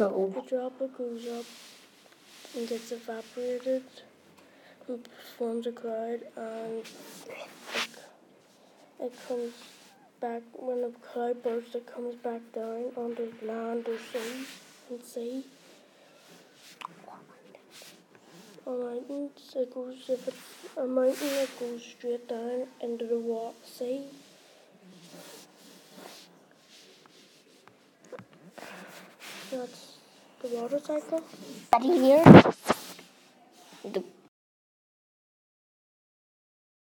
The droplet goes up and gets evaporated and forms a cloud and it, it comes back when the cloud bursts it comes back down onto land or sea and sea. On mountains it goes if it's a mountain it goes straight down into the water sea. That's the water cycle. Ready here?